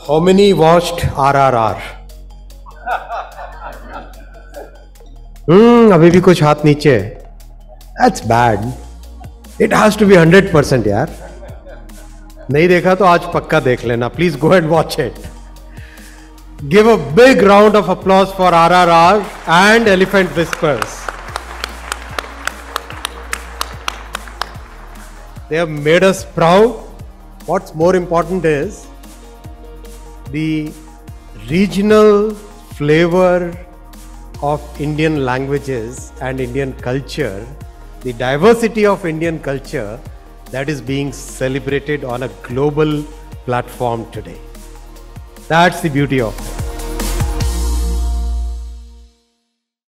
How many watched RRR? Hmm, अभी भी कुछ हाथ नीचे That's bad. It has to be 100% यार नहीं देखा तो आज पक्का देख लेना please go and watch it give a big round of applause for R R R and elephant whispers They have made us proud. What's more important is the regional flavor of Indian languages and Indian culture, the diversity of Indian culture that is being celebrated on a global platform today. That's the beauty of it.